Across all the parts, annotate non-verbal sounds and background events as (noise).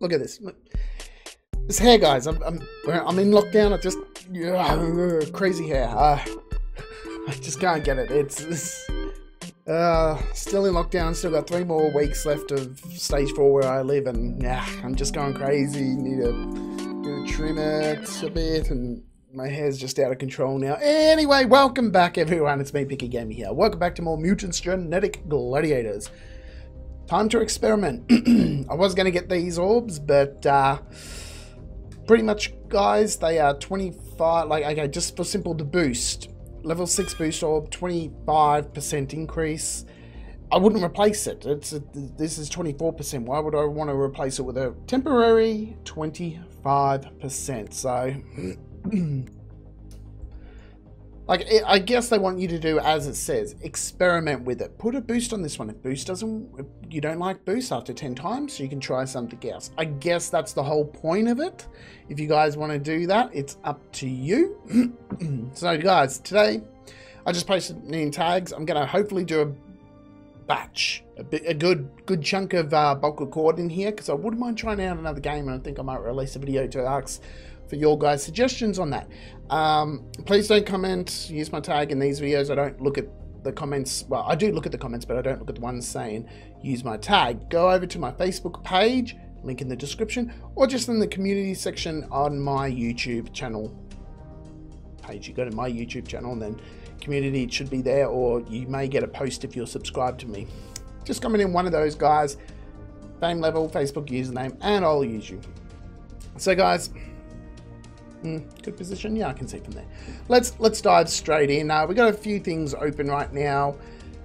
Look, at this. This hair, guys. I'm, I'm, I'm in lockdown. I just yeah, crazy hair. Uh, (laughs) I just can't get it. It's, it's uh, still in lockdown. Still got three more weeks left of stage four where I live, and yeah, I'm just going crazy. Need to, need to trim it a bit, and my hair's just out of control now. Anyway, welcome back, everyone. It's me, Picky Gamer here. Welcome back to more Mutants Genetic Gladiators. Time to experiment. (clears throat) I was going to get these orbs, but uh, pretty much, guys, they are 25. Like, okay, just for simple to boost. Level 6 boost orb, 25% increase. I wouldn't replace it. It's a, This is 24%. Why would I want to replace it with a temporary 25%? So... (clears throat) like I guess they want you to do as it says, experiment with it. Put a boost on this one. If boost doesn't, you don't like boost after ten times, you can try something else. I guess that's the whole point of it. If you guys want to do that, it's up to you. (clears throat) so guys, today I just posted in tags. I'm gonna hopefully do a batch, a, bit, a good good chunk of uh, bulk record in here because I wouldn't mind trying out another game and I think I might release a video to ask for your guys' suggestions on that. Um, please don't comment, use my tag in these videos. I don't look at the comments. Well, I do look at the comments, but I don't look at the ones saying use my tag. Go over to my Facebook page, link in the description, or just in the community section on my YouTube channel page. You go to my YouTube channel and then community it should be there, or you may get a post if you're subscribed to me. Just comment in one of those guys, fame level, Facebook username, and I'll use you. So guys, Mm, good position. Yeah, I can see from there. Let's let's dive straight in. Uh, we got a few things open right now.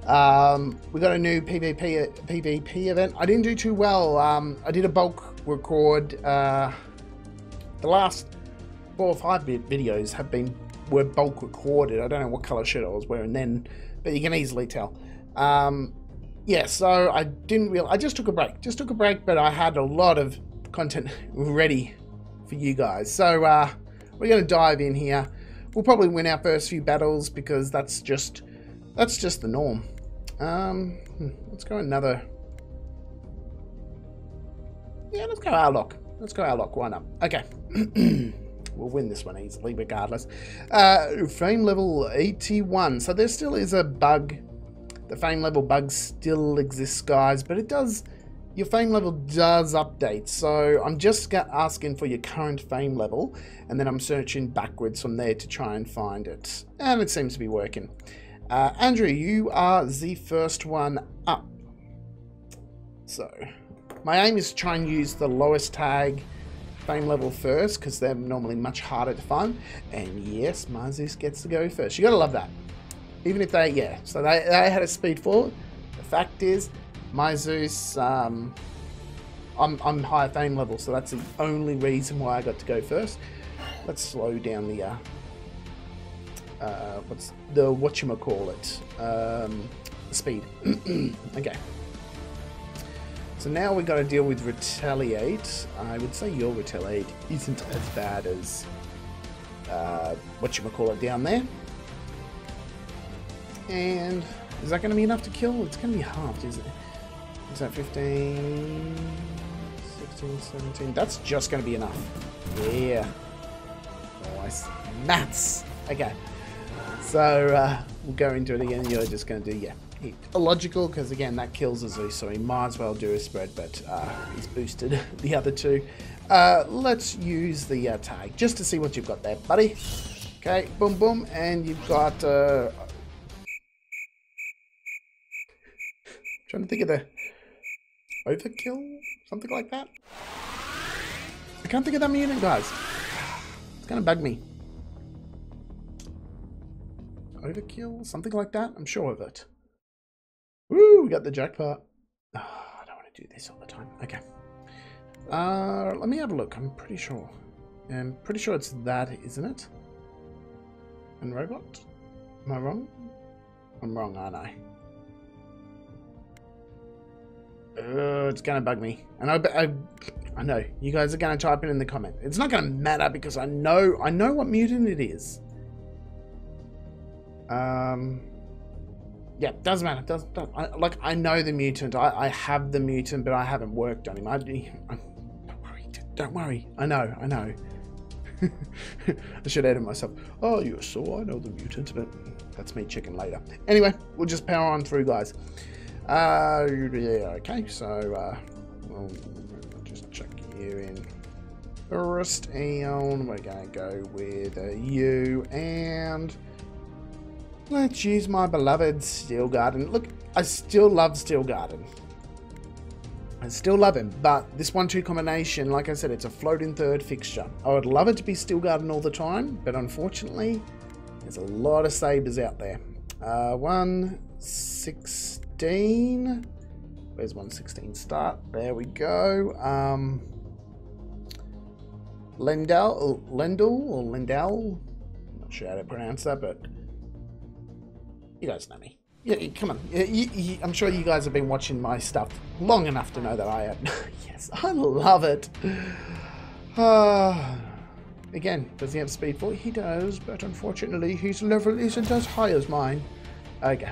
Um, we got a new PvP PvP event. I didn't do too well. Um, I did a bulk record. Uh, the last four or five videos have been were bulk recorded. I don't know what color shirt I was wearing then, but you can easily tell. Um, yeah, so I didn't real. I just took a break. Just took a break, but I had a lot of content (laughs) ready for you guys. So uh, we're going to dive in here. We'll probably win our first few battles because that's just that's just the norm. Um, hmm, let's go another. Yeah, let's go Arlok. Let's go Arlok. Why not? Okay. (clears throat) we'll win this one easily, regardless. Uh, fame level 81. So there still is a bug. The fame level bug still exists, guys, but it does your fame level does update. So I'm just asking for your current fame level, and then I'm searching backwards from there to try and find it. And it seems to be working. Uh, Andrew, you are the first one up. So my aim is to try and use the lowest tag fame level first, because they're normally much harder to find. And yes, Marzus gets to go first. You gotta love that. Even if they, yeah, so they, they had a speed forward. The fact is, my Zeus, um, I'm, I'm higher fame level, so that's the only reason why I got to go first. Let's slow down the, uh, uh, what's the, what you call it, um, speed. (clears throat) okay. So now we've got to deal with Retaliate. I would say your Retaliate isn't as bad as, uh, what you call it down there. And is that going to be enough to kill? It's going to be halved, is it? Is that 15, 16, 17? That's just going to be enough. Yeah. Nice. Maths. Okay. So, uh, we'll go into it again. You're just going to do, yeah, illogical, because again, that kills Azu, so he might as well do a spread, but uh, he's boosted (laughs) the other two. Uh, let's use the uh, tag, just to see what you've got there, buddy. Okay, boom, boom, and you've got... Uh, trying to think of the Overkill? Something like that? I can't think of that mutant, guys. It's gonna bug me. Overkill? Something like that? I'm sure of it. Woo! We got the jackpot. Oh, I don't want to do this all the time. Okay. Uh, let me have a look. I'm pretty sure. I'm pretty sure it's that, isn't it? And robot? Am I wrong? I'm wrong, aren't I? Uh, it's gonna bug me. And I, I, I know you guys are gonna type it in the comment. It's not gonna matter because I know I know what mutant it is. Um, yeah, doesn't matter. Doesn't, doesn't I, like I know the mutant. I, I have the mutant, but I haven't worked on him. I, Don't worry. I know, I know. (laughs) I should edit myself. Oh, you're so I know the mutant, but that's me chicken later. Anyway, we'll just power on through, guys. Uh, yeah, okay, so, uh, we'll just chuck you in first, and we're gonna go with a U, and let's use my beloved Steel Garden. Look, I still love Steel Garden. I still love him, but this 1-2 combination, like I said, it's a floating third fixture. I would love it to be Steel Garden all the time, but unfortunately, there's a lot of sabers out there. Uh, 116. Where's 116 start? There we go. Um, Lendell, Lendl or Lendell? not sure how to pronounce that, but you guys know me. Yeah, come on. You, you, I'm sure you guys have been watching my stuff long enough to know that I am. (laughs) yes, I love it. Uh, (sighs) again, does he have speed 4? He does, but unfortunately his level isn't as high as mine. Okay,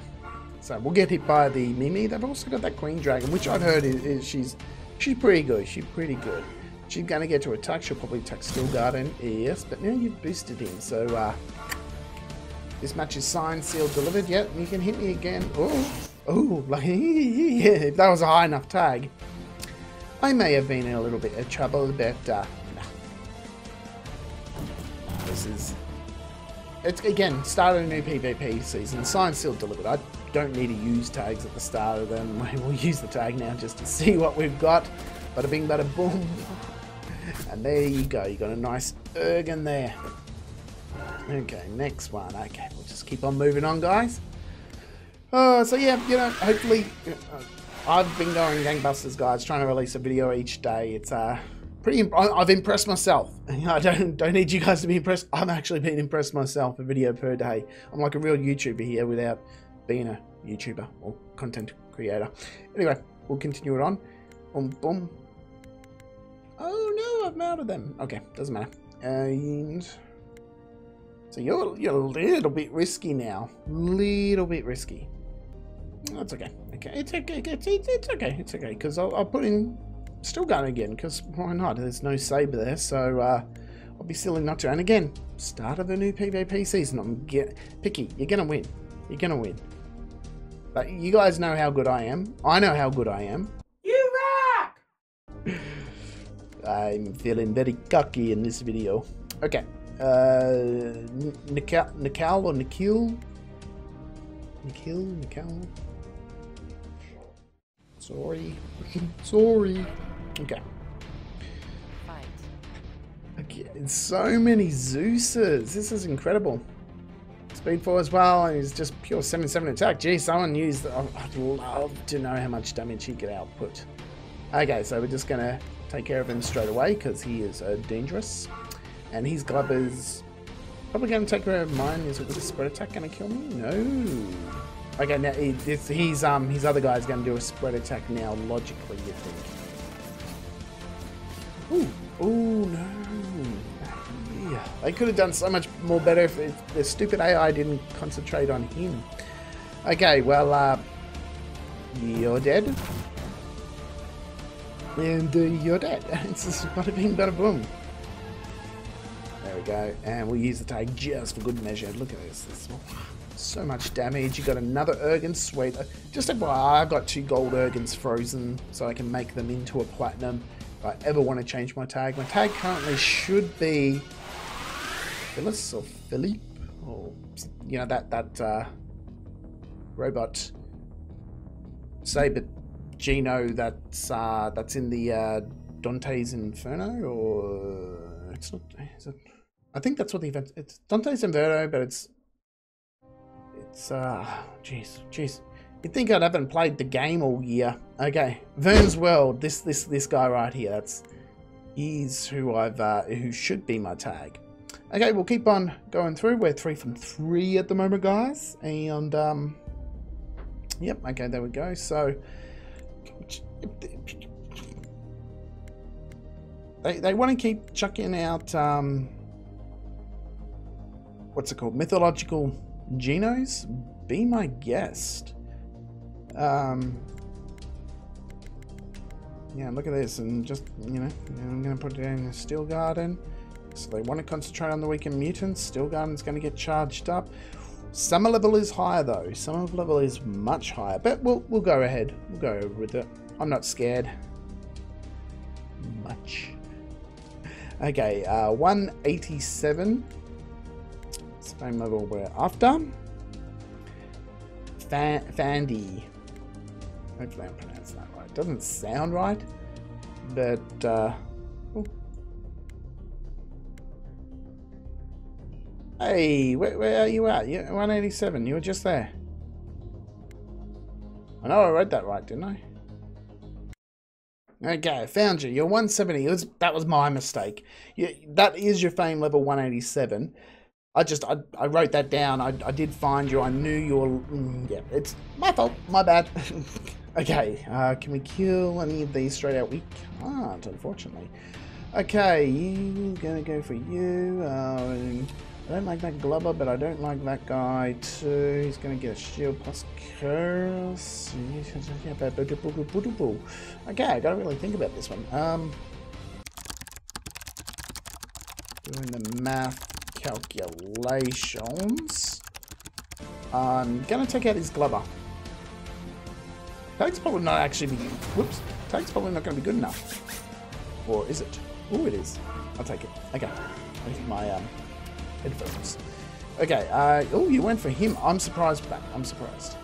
so we'll get hit by the Mimi. They've also got that Queen Dragon, which I've heard is, is she's she's pretty good. She's pretty good. She's going to get to attack. She'll probably attack Steel Garden. Yes, but now you've boosted him, so uh, this match is signed, sealed, delivered. Yep, you can hit me again. Oh, oh, (laughs) like, yeah, if that was a high enough tag. I may have been in a little bit of trouble, but uh, nah. This is... It's, again, start of a new PvP season. Signed, sealed, delivered. I don't need to use tags at the start of them. (laughs) We'll use the tag now just to see what we've got. Bada bing, bada boom. (laughs) And there you go. You got a nice Ergen there. Okay, next one. Okay, we'll just keep on moving on, guys. Uh, so yeah, you know, hopefully, uh, I've been going gangbusters, guys, trying to release a video each day. It's uh, pretty. Imp I've impressed myself. (laughs) I don't don't need you guys to be impressed. I'm actually being impressed myself. A video per day. I'm like a real YouTuber here without being a YouTuber or content creator. Anyway, we'll continue it on. Boom, boom. Oh no, I've mounted them. Okay, doesn't matter. And so you're, you're a little bit risky now. Little bit risky. That's okay. Okay, it's okay. It's, it's, it's okay. It's okay. Because I'll, I'll, put in still Gun again. Because why not? There's no Saber there. So uh, I'll be silly not to. And again, start of the new PvP season. I'm get picky. You're to win. You're to win. But you guys know how good I am. I know how good I am. You rock! I'm feeling very cocky in this video. Okay. Uh, Nikal, or Nikhil? Nikhil? Nikal? Sorry. (laughs) Sorry. Okay. Okay, so many Zeuses. This is incredible. Speed 4 as well, and he's just pure 7-7 attack. Gee, someone used... I'd love to know how much damage he could output. Okay, so we're just going to take care of him straight away, because he is uh, dangerous. And his glove is probably going to take care of mine. Is it with a spread attack going to kill me? No. Okay, now he's um his other guy's going to do a spread attack now. Logically, you think? Ooh, ooh, no. They could have done so much more better if, if the stupid AI didn't concentrate on him. Okay, well, uh, you're dead. And uh, you're dead. It's just bada bing, bada boom There we go. And we'll use the tag just for good measure. Look at this. this so much damage. You got another Ergen. Sweet. Uh, just FYI, I've got two gold Ergens frozen, so I can make them into a platinum if I ever want to change my tag. My tag currently should be Phyllis or Philippe or you know that that uh, robot Saber Gino, that's uh, that's in the uh, Dante's Inferno or it's not. Is it, I think that's what the event. It's Dante's Inferno, but it's it's uh, jeez, jeez. You'd think I'd haven't played the game all year. Okay, Vern's World. This this this guy right here. That's he's who I've uh, who should be my tag. Okay, we'll keep on going through. We're three from three at the moment, guys, and um, yep. Okay, there we go. So. They, they want to keep chucking out um, what's it called? Mythological Genos? Be my guest. Um, yeah, look at this. And just, you know, I'm going to put it in a Steel Garden. So they want to concentrate on the weakened mutants. Steel Garden's going to get charged up. Summer level is higher though. Summer level is much higher. But we'll, we'll go ahead. We'll go with it. I'm not scared. Much. Okay, uh, 187. Same level we're after. Fan Fandy. Hopefully I'm pronouncing that right. Doesn't sound right, but uh, Hey, where, where are you at? You 187. You were just there. I know I read that right, didn't I? Okay, found you. You're 170. Was, that was my mistake. You, that is your fame level 187. I just, I, I wrote that down. I, I did find you. I knew you were, mm, yeah, it's my fault. My bad. (laughs) okay, uh, can we kill any of these straight out? We can't, unfortunately. Okay, you gonna go for you. Uh, I don't like that Glubber, but I don't like that guy too. He's going to get a shield plus curse. Okay, I gotta really think about this one. Um, doing the math calculations. I'm going to take out his Glubber. Tag's probably not actually be... Whoops. Tag's probably not going to be good enough. Or is it? Oh, it is. I'll take it. Okay. I think My, um headphones. Okay, uh, oh, you went for him. I'm surprised back. I'm surprised.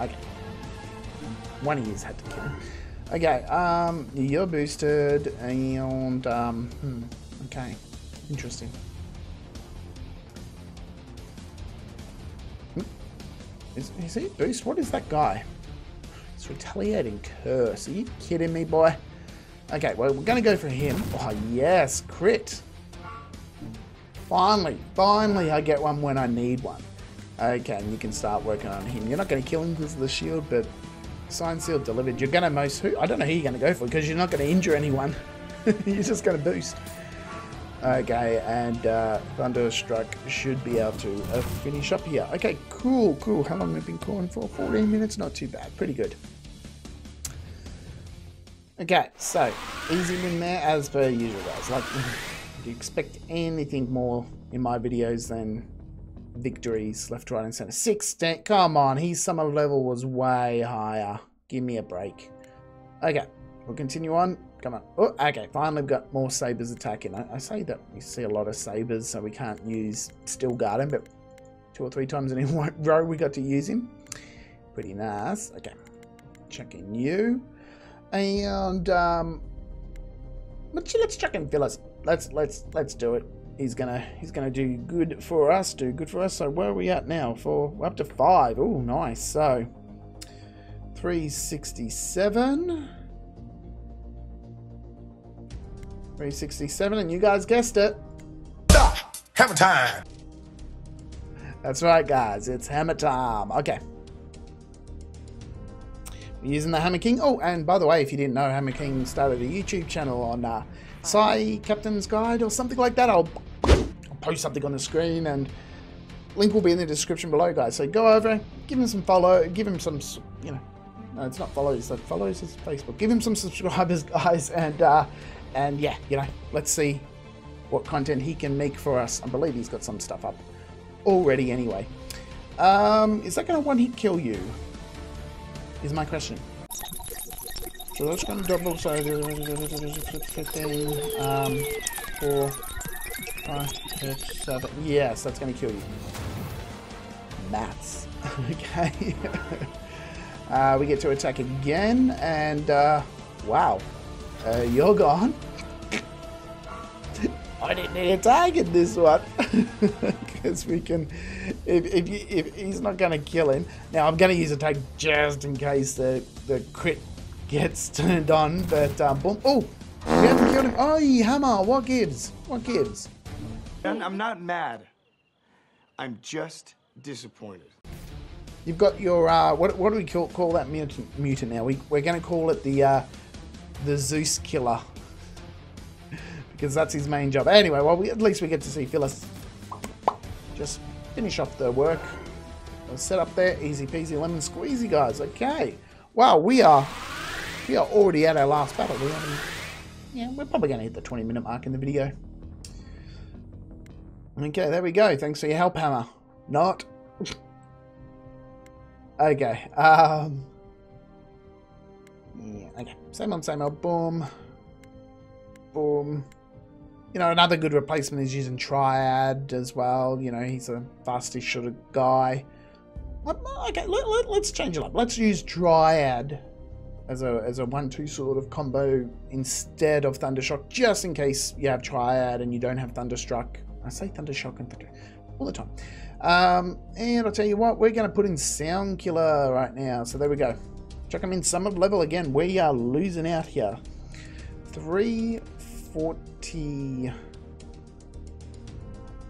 Okay. One of yous had to kill him. Okay, um, you're boosted, and, um, hmm, okay. Interesting. Hmm. Is, is he boost? What is that guy? It's retaliating curse. Are you kidding me, boy? Okay, well, we're going to go for him. Oh, yes, crit. Finally, finally I get one when I need one. Okay, and you can start working on him. You're not going to kill him because of the shield, but sign seal delivered. You're going to most... Who, I don't know who you're going to go for because you're not going to injure anyone. (laughs) you're just going to boost. Okay, and uh, Thunderstruck should be able to uh, finish up here. Okay, cool, cool. How long have we been calling for? 14 minutes? Not too bad. Pretty good. Okay, so easy win there as per usual, guys. Like... (laughs) Do you expect anything more in my videos than victories left, right, and center? 16. Come on, his summer level was way higher. Give me a break. Okay, we'll continue on. Come on. Oh, okay, finally we've got more Sabres attacking. I, I say that we see a lot of Sabres, so we can't use Steel Garden, but two or three times in a (laughs) row we got to use him. Pretty nice. Okay, checking you. And, um, let's, let's check in Phyllis let's let's let's do it. He's gonna he's gonna do good for us. Do good for us. So where are we at now? For we're up to five. Oh, nice. So 367. 367, and you guys guessed it. Hammer time. That's right, guys. It's hammer time. Okay. We're using the Hammer King. Oh, and by the way, if you didn't know, Hammer King started a YouTube channel on uh, Psy Captain's Guide or something like that. I'll, I'll post something on the screen and link will be in the description below, guys. So go over, give him some follow, give him some, you know, no, it's not follows, that follows his Facebook. Give him some subscribers, (laughs) guys, and uh, and yeah, you know, let's see what content he can make for us. I believe he's got some stuff up already, anyway. Um, is that going to one-hit kill you? Is my question. So that's going to double so 15, um, 4, 5, 7. Yes, that's going to kill you. Maths. (laughs) okay. (laughs) uh, we get to attack again, and uh, wow, uh, you're gone. (laughs) I didn't need a tag in this one because we can. If if, if he's not going to kill him, now I'm going to use a tag just in case the the crit gets turned on, but um, boom. Oh, we haven't killed him. Oh, hammer. What gives? What gives? I'm not mad. I'm just disappointed. You've got your uh, what? What do we call call that mutant? Mutant now? We we're going to call it the uh, the Zeus killer (laughs) because that's his main job. Anyway, well, we, at least we get to see Phyllis just finish off the work. Set up there, easy peasy lemon squeezy, guys. Okay. Wow, we are We are already at our last battle. We yeah, we're probably going to hit the 20 minute mark in the video. Okay, there we go. Thanks for your help, Hammer. Not. okay. Um. Yeah, okay. Same old, same old. Boom. Boom. You know, another good replacement is using Triad as well. You know, he's a fastest shooter guy. Okay, let, let, let's change it up. Let's use Dryad as a as a one-two sort of combo instead of Thundershock, just in case you have Triad and you don't have Thunderstruck. I say Thundershock and Thunder all the time. Um, and I'll tell you what, we're going to put in Sound Killer right now. So there we go. Chuck him in summit level again. We are losing out here. 340...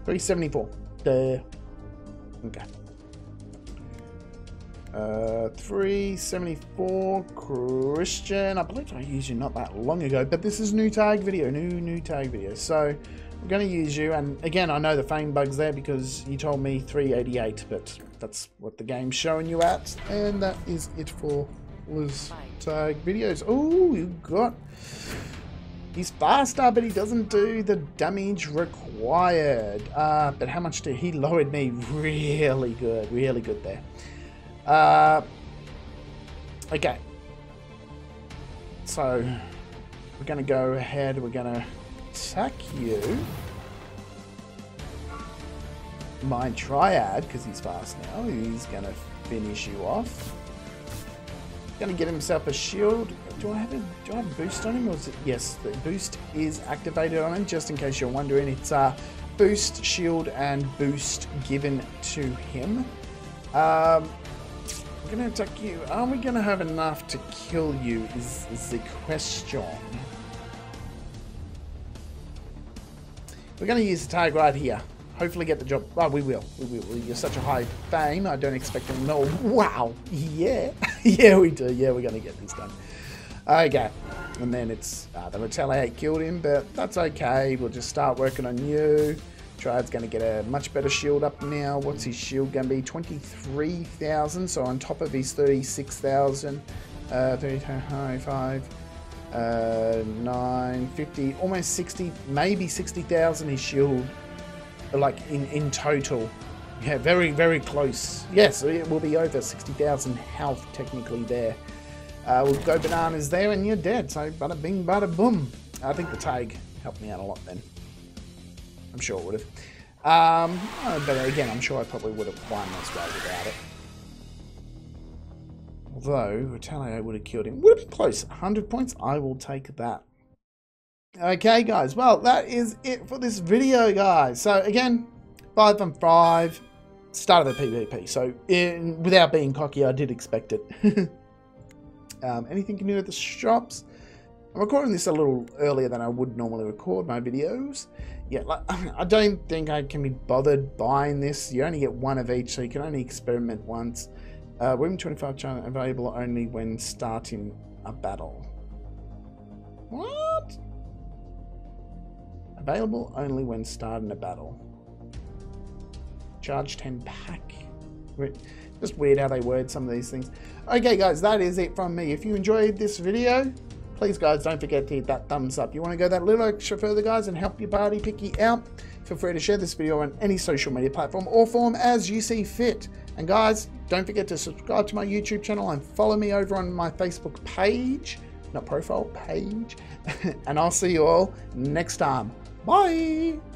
374. There. Okay. Uh, 374 Christian. I believe I used you not that long ago, but this is new tag video, new new tag video. So I'm going to use you, and again, I know the fame bug's there because you told me 388, but that's what the game's showing you at, and that is it for Liz tag videos. Oh, you got. He's faster, but he doesn't do the damage required. Uh, but how much did he lowered me? Really good, really good there. Uh, okay. So, we're going to go ahead, we're going to attack you. My Triad, because he's fast now, he's going to finish you off. To get himself a shield. Do I have a do I have a boost on him? Or is it, yes, the boost is activated on him. Just in case you're wondering, it's uh, boost, shield, and boost given to him. Um, to attack you. Are we to have enough to kill you is, the question. We're to use the tag right here. Hopefully get the job. Well, we will. We will. You're such a high fame. I don't expect them. No. (laughs) Wow. Yeah. (laughs) yeah, we do. Yeah, we're to get this done. Okay. And then it's uh, the retaliate killed him, but that's okay. We'll just start working on you. Triad's going to get a much better shield up now. What's his shield going to be? 23,000. So on top of his 36,000. Uh, 35, uh, 950, almost 60, maybe 60,000 his shield. Like in, in total. Yeah, very, very close. Yes, it will be over 60,000 health technically there. Uh, we'll go bananas there and you're dead. So bada bing, bada boom. I think the tag helped me out a lot then. I'm sure it would have. Um, uh, but again, I'm sure I probably would have won this way without it. Although, Retaliate would have killed him. Would have been close. 100 points. I will take that. Okay, guys. Well, that is it for this video, guys. So, again, 5 from 5. Start of the PvP. So, in, without being cocky, I did expect it. (laughs) um, anything new at the shops? I'm recording this a little earlier than I would normally record my videos. Yeah, like, (laughs) I don't think I can be bothered buying this. You only get one of each, so you can only experiment once. Uh, Women 25 China available only when starting a battle. What? Available only when starting a battle. Charge 10 pack. Just weird how they word some of these things. Okay, guys, that is it from me. If you enjoyed this video, please guys don't forget to hit that thumbs up. You want to go that little extra further guys and help your party pick you out? Feel free to share this video on any social media platform or form as you see fit. And guys, don't forget to subscribe to my YouTube channel and follow me over on my Facebook page, not profile, page. (laughs) and I'll see you all next time. Bye!